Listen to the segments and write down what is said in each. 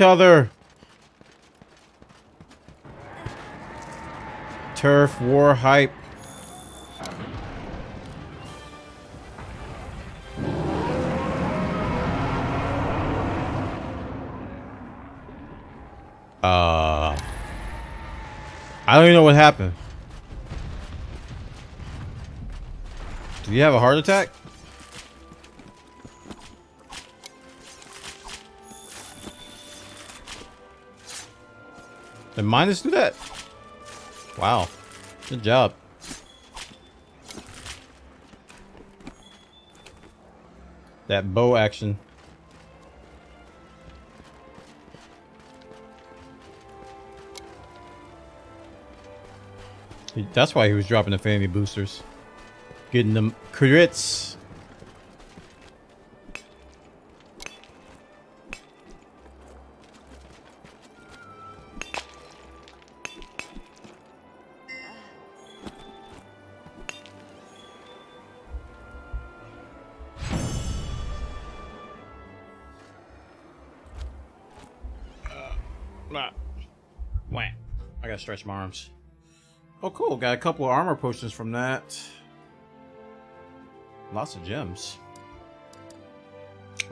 other. Turf war hype. Uh, I don't even know what happened. Do you have a heart attack? Did Minus do that? Wow. Good job. That bow action. That's why he was dropping the fanny boosters. Getting them crits. Gotta stretch my arms. Oh, cool. Got a couple of armor potions from that. Lots of gems.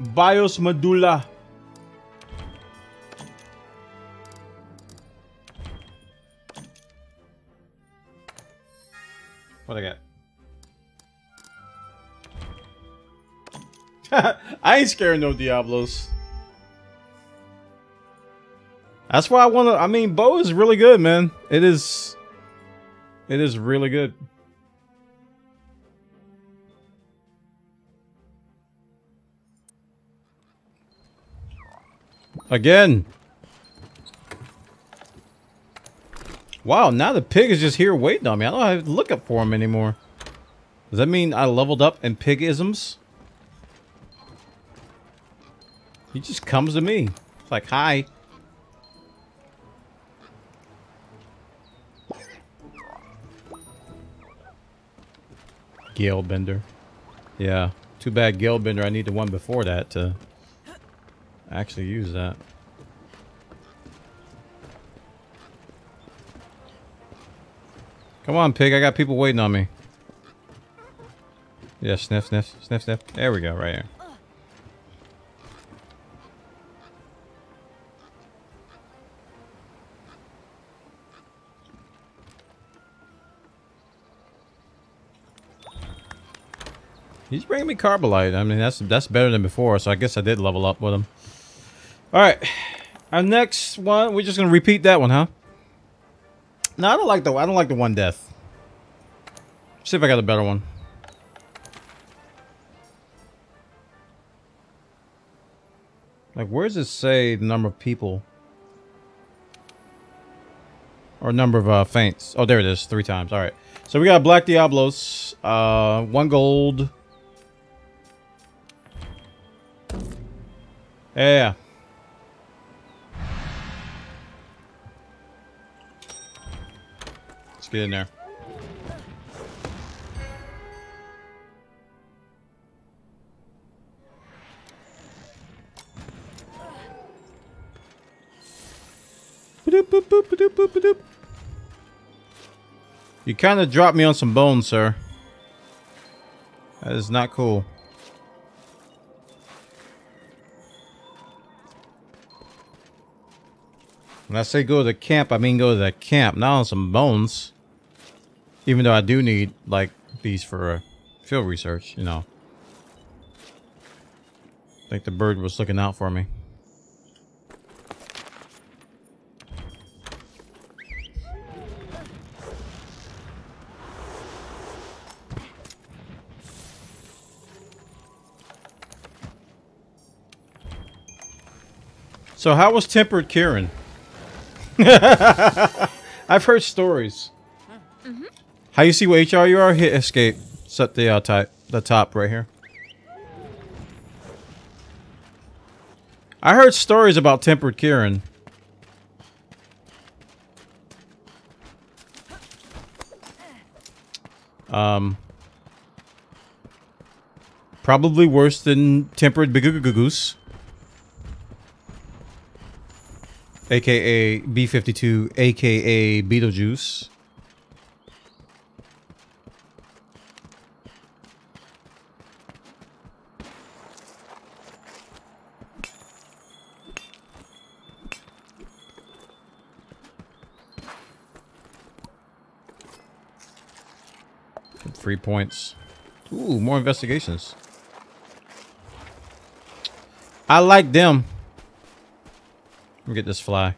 Bios Medulla. What I got? I ain't scared no Diablos. That's why I want to. I mean, bow is really good, man. It is. It is really good. Again. Wow, now the pig is just here waiting on me. I don't have to look up for him anymore. Does that mean I leveled up in pigisms? He just comes to me. It's like, hi. Gale Bender. Yeah. Too bad Gale Bender. I need the one before that to actually use that. Come on, pig. I got people waiting on me. Yeah, sniff, sniff, sniff, sniff. There we go, right here. He's bringing me Carbalite. I mean, that's that's better than before, so I guess I did level up with him. Alright. Our next one, we're just gonna repeat that one, huh? No, I don't like the I don't like the one death. See if I got a better one. Like, where does it say the number of people? Or number of uh, faints? Oh, there it is. Three times. All right. So we got Black Diablos. Uh, one gold. Yeah. Let's get in there. You kind of dropped me on some bones, sir. That is not cool. When I say go to the camp, I mean go to the camp, not on some bones. Even though I do need, like, these for uh, field research, you know. I think the bird was looking out for me. So how was Tempered Kirin? I've heard stories. Mm -hmm. How you see what HR you are? Hit escape. Set the uh, type, the top right here. I heard stories about Tempered Kirin. Um, probably worse than Tempered Big Goose. Aka B52, aka Beetlejuice. Three points. Ooh, more investigations. I like them. Get this fly.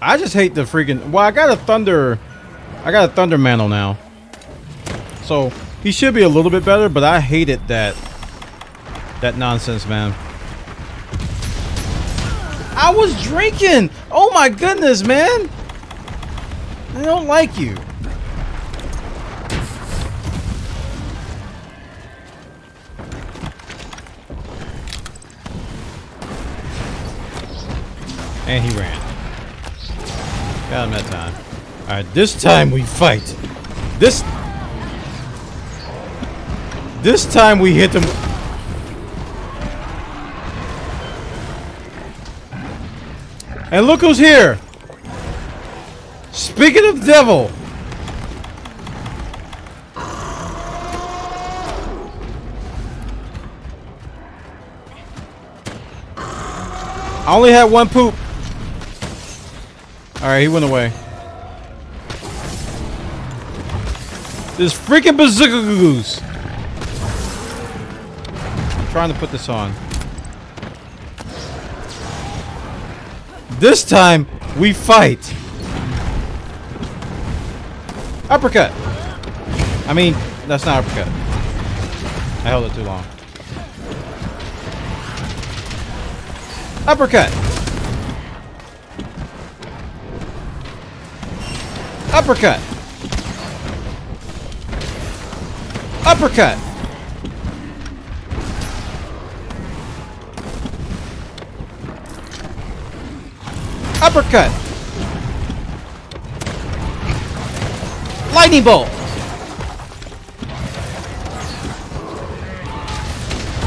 I just hate the freaking. Well, I got a thunder. I got a thunder mantle now. So he should be a little bit better, but I hated that that nonsense, man. I was drinking. Oh my goodness, man. I don't like you. And he ran. Got him that time. Alright, this time we fight. This... This time we hit them... And look who's here! Speaking of devil! I only had one poop. Alright, he went away. This freaking bazooka goose. I'm trying to put this on. This time, we fight. Uppercut. I mean, that's not uppercut. I held it too long. Uppercut. Uppercut. Uppercut. Uppercut. Lightning bolt.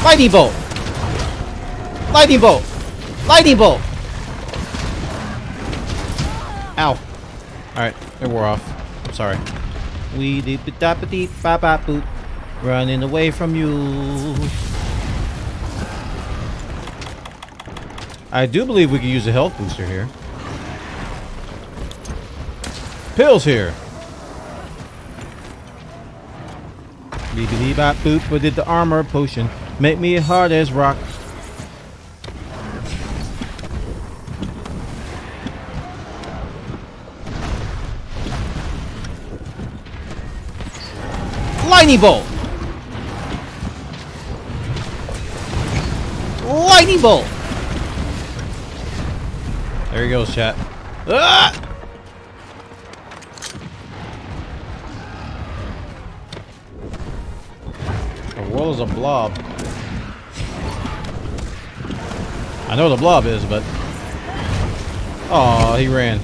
Lightning bolt. Lightning bolt. Lightning bolt. Ow. Alright, it wore off. I'm sorry. We deep da deep ba ba boop. Running away from you. I do believe we could use a health booster here. Pills here. Beep bop boop, but did the armor potion make me hard as rock? Lightning bolt! Lightning bolt! There he goes, chat. Ah! The world is a blob. I know the blob is, but... Oh, he ran.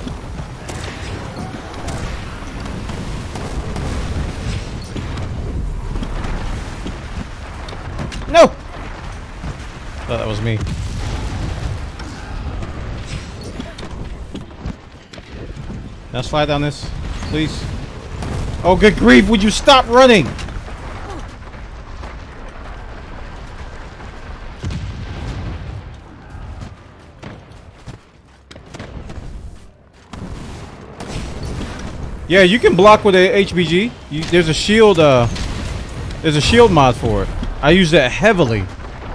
No! Thought that was me. Now slide down this, please. Oh, good grief, would you stop running? Yeah, you can block with a HBG. You, there's a shield, uh, there's a shield mod for it. I use that heavily.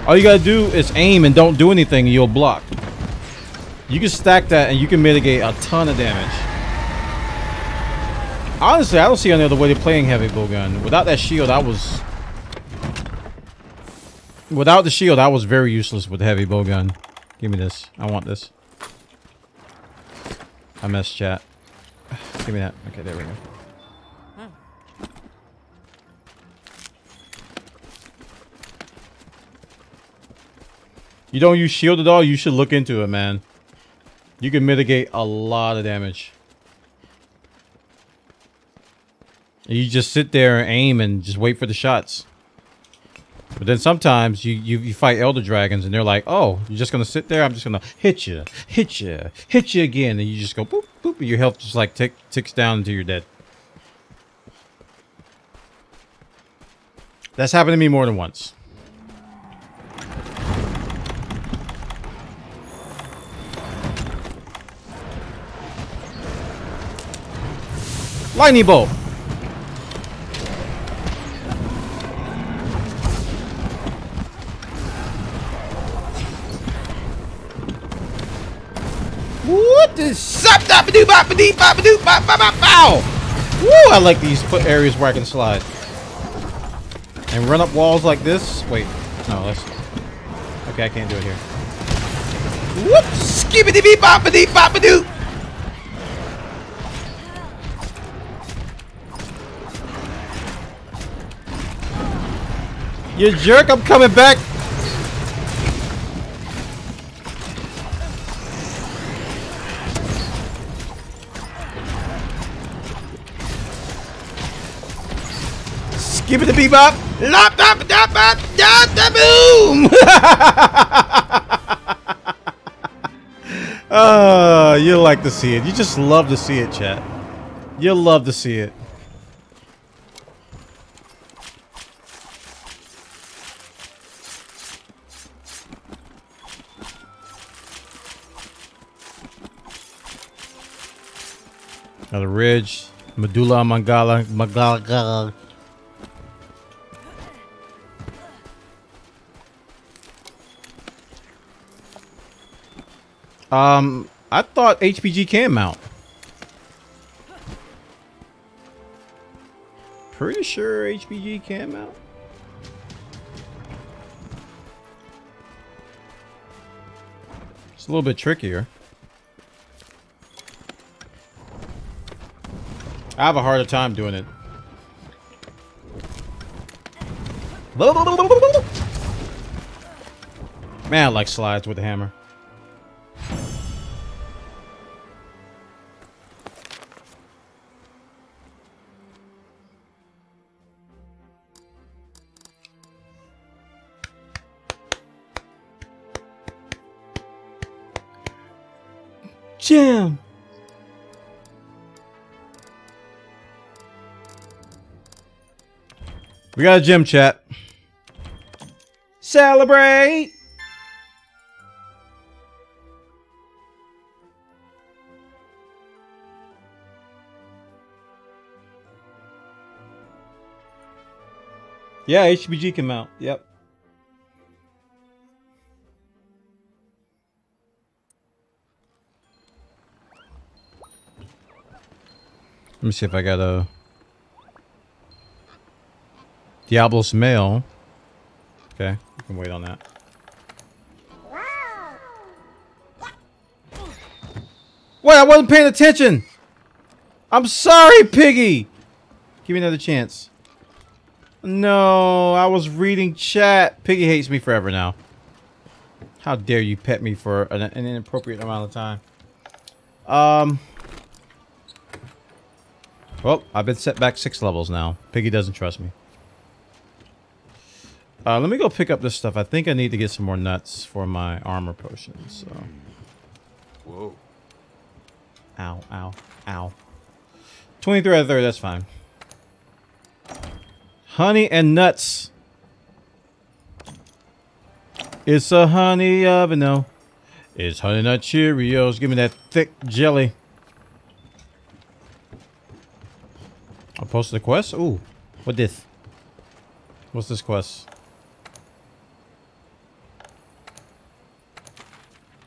All you gotta do is aim and don't do anything and you'll block. You can stack that and you can mitigate a ton of damage. Honestly, I don't see any other way to playing heavy bowgun. Without that shield, I was... Without the shield, I was very useless with heavy bowgun. Give me this. I want this. I messed chat. Give me that. Okay, there we go. Hmm. You don't use shield at all, you should look into it, man. You can mitigate a lot of damage. You just sit there and aim and just wait for the shots. But then sometimes you, you, you fight Elder Dragons and they're like, oh, you're just going to sit there? I'm just going to hit you, hit you, hit you again. And you just go boop, boop. And your health just like tick, ticks down until you're dead. That's happened to me more than once. Lightning bolt. Bop dee bop doo bop bop bop bow. Woo! I like these foot areas where I can slide. And run up walls like this. Wait, no, that's okay. I can't do it here. Whoop! Skibbity bee bop a dee bop a doo. You jerk! I'm coming back. Give it the bebop. Lop, lop, lop, lop, lop, da, boom. uh, you like to see it. You just love to see it, chat. You love to see it. Another ridge. Medulla Mangala. Mangala. Um, I thought HBG can mount. Pretty sure HBG can mount. It's a little bit trickier. I have a harder time doing it. Man, I like slides with the hammer. Jam. We got a gym chat. Celebrate! Yeah, HBG came out. Yep. Let me see if I got a Diablos mail. Okay, we can wait on that. Wait, I wasn't paying attention. I'm sorry, Piggy. Give me another chance. No, I was reading chat. Piggy hates me forever now. How dare you pet me for an, an inappropriate amount of time. Um, well, I've been set back six levels now. Piggy doesn't trust me. Uh, let me go pick up this stuff. I think I need to get some more nuts for my armor potions. So. Whoa. Ow, ow, ow. 23 out of 30, that's fine. Honey and nuts. It's a honey oven, no. It's honey nut Cheerios. Give me that thick jelly. I'll post the quest. Ooh, what this? What's this quest?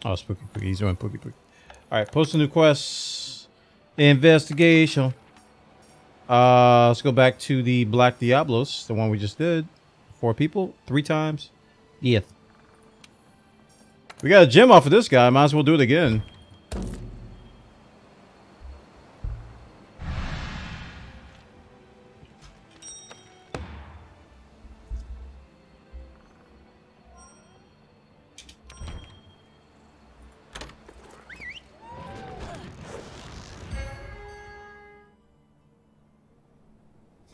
Oh, spooky, spooky. He's doing spooky, spooky. All right, post a new quest. Investigation. Uh, let's go back to the Black Diablos, the one we just did. Four people, three times. Yes. We got a gem off of this guy. Might as well do it again.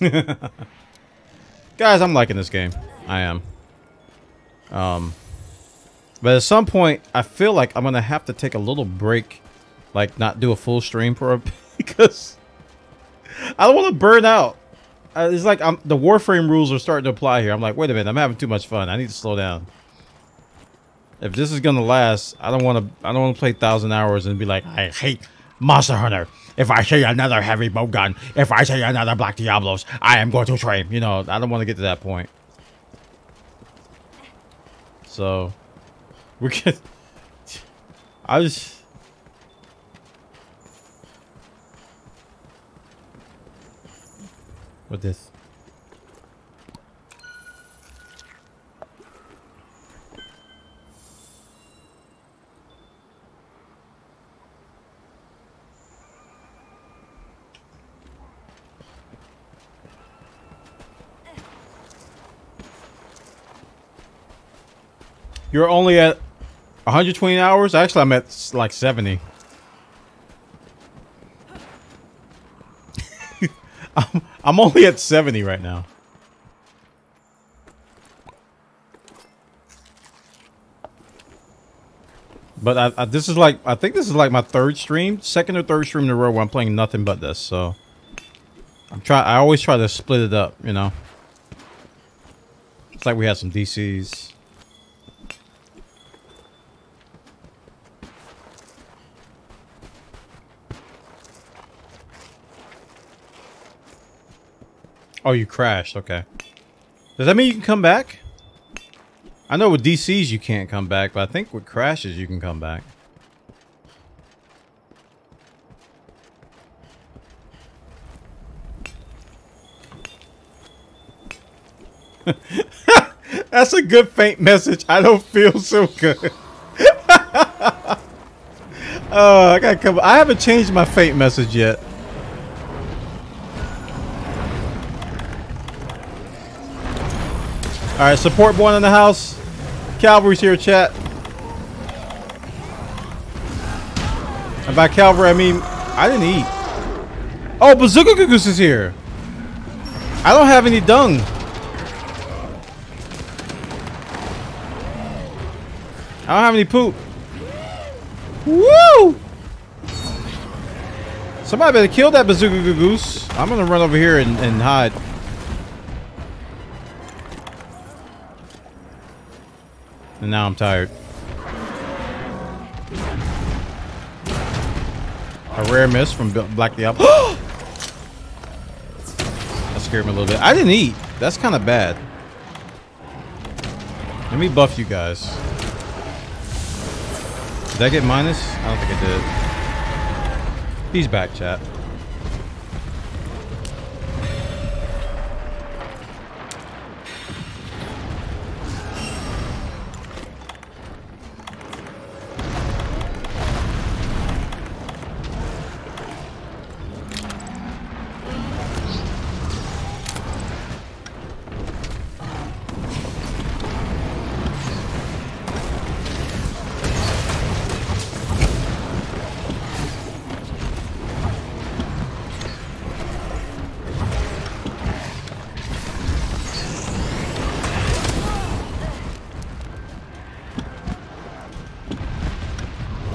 Guys, I'm liking this game. I am. Um, but at some point, I feel like I'm gonna have to take a little break, like not do a full stream for a because I don't want to burn out. It's like I'm the Warframe rules are starting to apply here. I'm like, wait a minute, I'm having too much fun. I need to slow down. If this is gonna last, I don't want to. I don't want to play thousand hours and be like, I hate Monster Hunter. If I see another heavy bow gun, if I see another Black Diablos, I am going to stream. You know, I don't want to get to that point. So, we can. I just. What this? You're only at 120 hours? Actually, I'm at like 70. I'm, I'm only at 70 right now. But I, I, this is like, I think this is like my third stream, second or third stream in a row where I'm playing nothing but this, so. I'm try. I always try to split it up, you know. It's like we had some DCs. Oh, you crashed. Okay. Does that mean you can come back? I know with DCs you can't come back, but I think with crashes you can come back. That's a good faint message. I don't feel so good. oh, I gotta come. I haven't changed my faint message yet. All right, support one in the house. Calvary's here, chat. And by Calvary, I mean I didn't eat. Oh, Bazooka Goose is here. I don't have any dung. I don't have any poop. Woo! Somebody better kill that Bazooka Goose. I'm gonna run over here and, and hide. And now I'm tired. A rare miss from Black Diablo. that scared me a little bit. I didn't eat. That's kind of bad. Let me buff you guys. Did I get minus? I don't think I did. He's back, chat.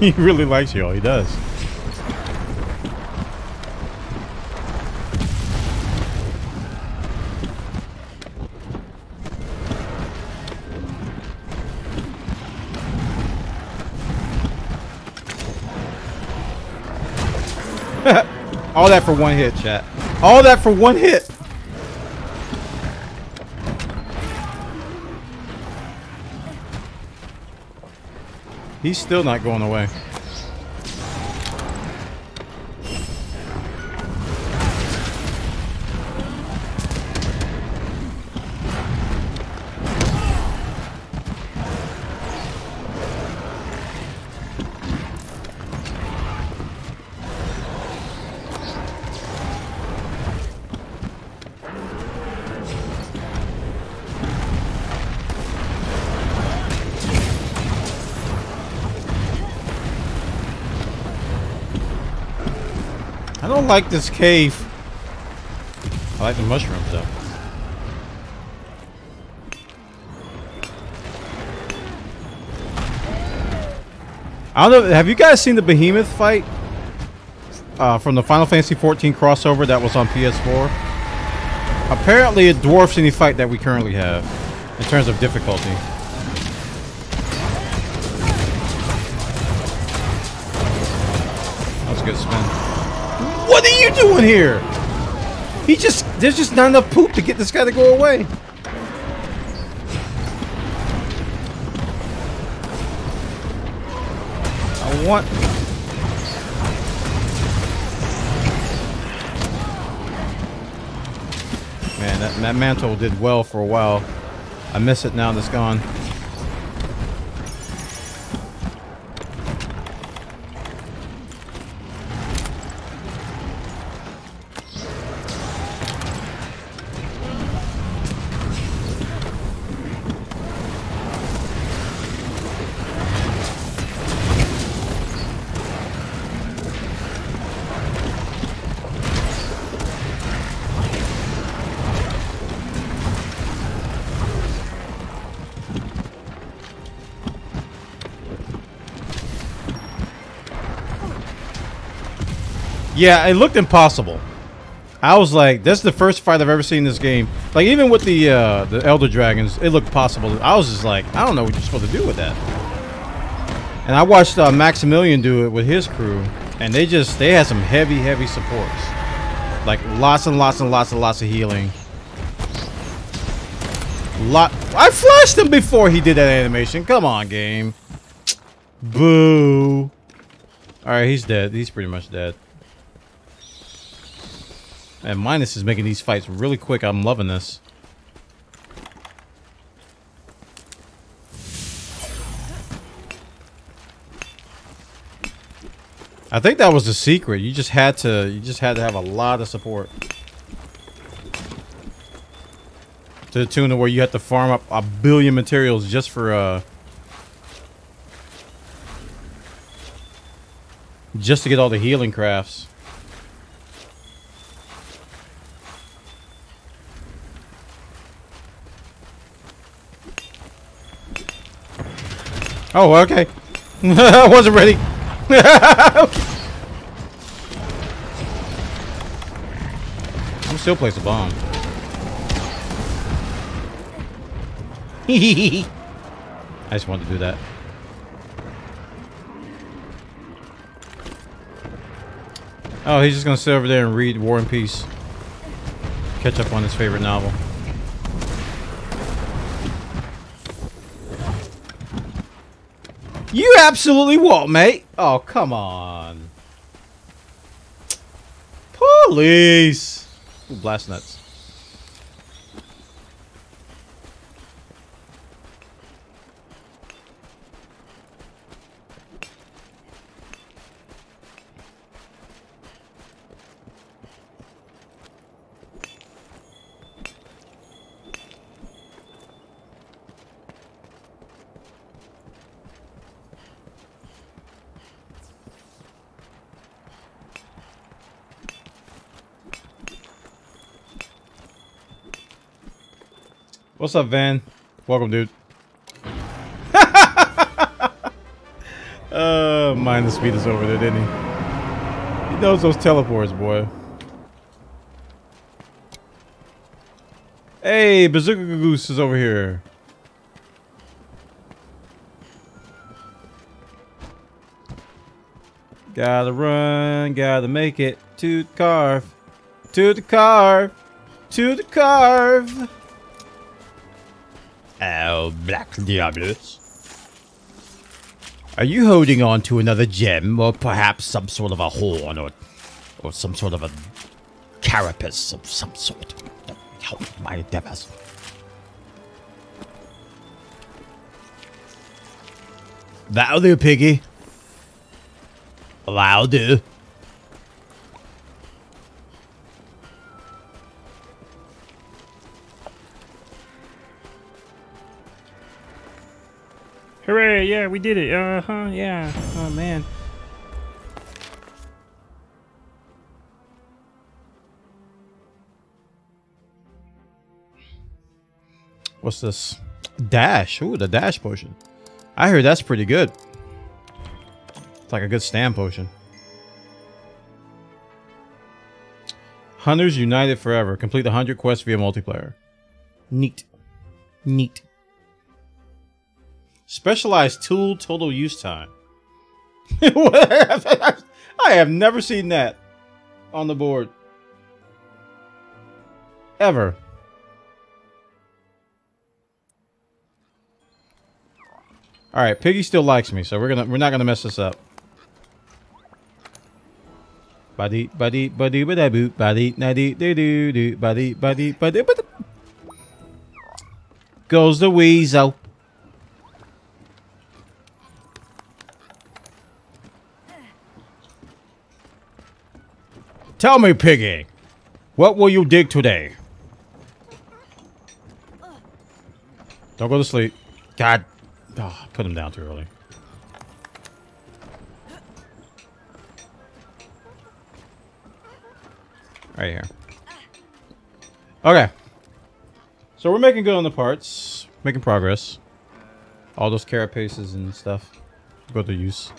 He really likes you all. He does. all that for one hit, chat. All that for one hit. He's still not going away. Don't like this cave. I like the mushrooms though. I don't know. Have you guys seen the Behemoth fight uh, from the Final Fantasy XIV crossover that was on PS4? Apparently, it dwarfs any fight that we currently have in terms of difficulty. That was a good spin. What are you doing here? He just there's just not enough poop to get this guy to go away. I want Man, that, that mantle did well for a while. I miss it now that it's gone. Yeah, it looked impossible. I was like, that's the first fight I've ever seen in this game. Like, even with the uh, the Elder Dragons, it looked possible. I was just like, I don't know what you're supposed to do with that. And I watched uh, Maximilian do it with his crew, and they just, they had some heavy, heavy supports. Like, lots and lots and lots and lots of healing. Lot. I flashed him before he did that animation. Come on, game. Boo. Alright, he's dead. He's pretty much dead. And Minus is making these fights really quick. I'm loving this. I think that was the secret. You just had to you just had to have a lot of support. To the tune of where you had to farm up a billion materials just for uh just to get all the healing crafts. Oh, okay. I wasn't ready. I'm still place a bomb. I just wanted to do that. Oh, he's just gonna sit over there and read War and Peace. Catch up on his favorite novel. You absolutely what, mate? Oh, come on. Police! Ooh, blast nuts. What's up, Van? Welcome, dude. uh, mind the speed is over there, didn't he? He knows those teleports, boy. Hey, Bazooka Goose is over here. Gotta run, gotta make it to the carve, to the carve, to the carve. Oh, Black Diablos. Are you holding on to another gem, or perhaps some sort of a horn, or, or some sort of a carapace of some sort? Help my endeavors. That'll do, piggy. That'll do. Hooray, yeah, we did it. Uh-huh, yeah. Oh, man. What's this? Dash. Ooh, the dash potion. I heard that's pretty good. It's like a good stand potion. Hunters United Forever. Complete the 100 quests via multiplayer. Neat. Neat. Specialized tool total use time. I have never seen that on the board. Ever. All right, Piggy still likes me, so we're gonna we're not gonna mess this up. Buddy, buddy, buddy, buddy, boot, buddy, naddy, do do do, buddy, buddy, buddy, buddy. Goes the weasel. Tell me, Piggy, what will you dig today? Don't go to sleep. God. Oh, put him down too early. Right here. Okay. So we're making good on the parts. Making progress. All those carapaces and stuff. Go to use.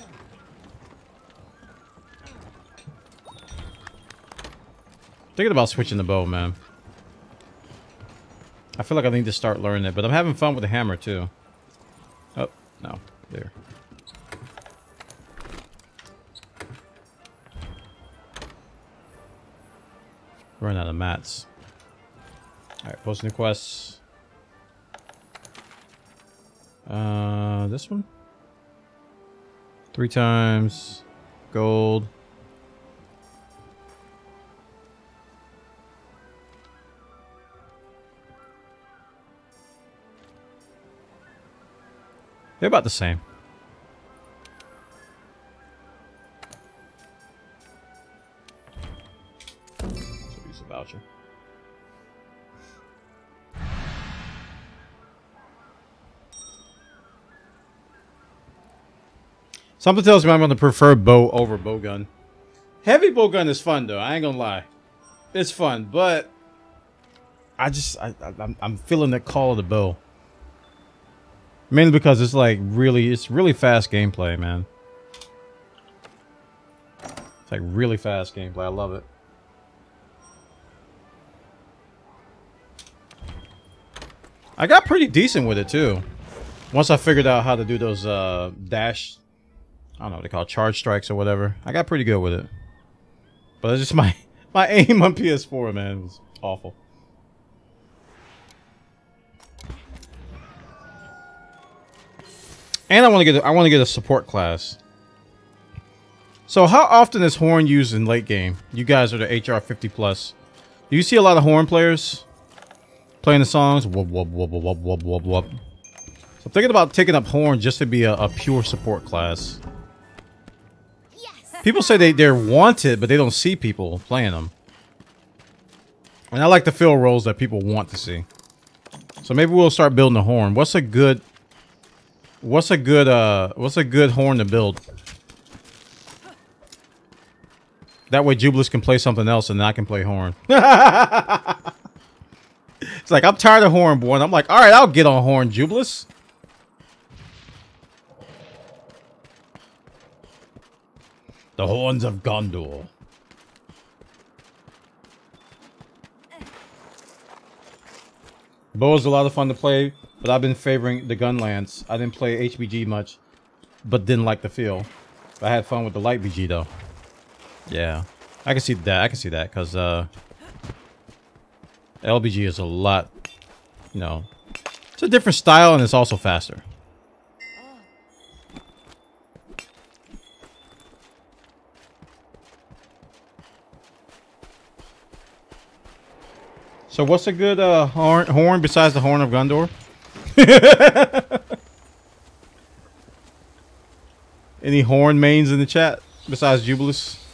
Thinking about switching the bow, man. I feel like I need to start learning it, but I'm having fun with the hammer too. Oh, no. There. Run out of mats. Alright, posting the quests. Uh, this one? Three times. Gold. They're about the same. So use a voucher. Something tells me I'm going to prefer bow over bow gun. Heavy bow gun is fun though. I ain't gonna lie, it's fun, but I just I, I I'm, I'm feeling the call of the bow. Mainly because it's like really, it's really fast gameplay, man. It's like really fast gameplay. I love it. I got pretty decent with it too. Once I figured out how to do those uh, dash, I don't know what they call it, charge strikes or whatever. I got pretty good with it. But it's just my my aim on PS4, man, was awful. And I want to get a, I want to get a support class. So how often is horn used in late game? You guys are the HR 50 plus. Do you see a lot of horn players playing the songs? Wub wub wub wub wub wub wub. So I'm thinking about taking up horn just to be a, a pure support class. People say they, they're wanted, but they don't see people playing them. And I like to fill roles that people want to see. So maybe we'll start building a horn. What's a good What's a good uh what's a good horn to build? That way Jubilus can play something else and I can play horn. it's like I'm tired of horn boy. I'm like, alright, I'll get on horn, Jubilus. The horns of Gondor. Bow is a lot of fun to play, but I've been favoring the gun lance. I didn't play HBG much, but didn't like the feel. I had fun with the light BG though. Yeah, I can see that. I can see that because uh, LBG is a lot, you know, it's a different style and it's also faster. So what's a good uh, horn, horn besides the horn of Gondor? Any horn mains in the chat besides Jubilus?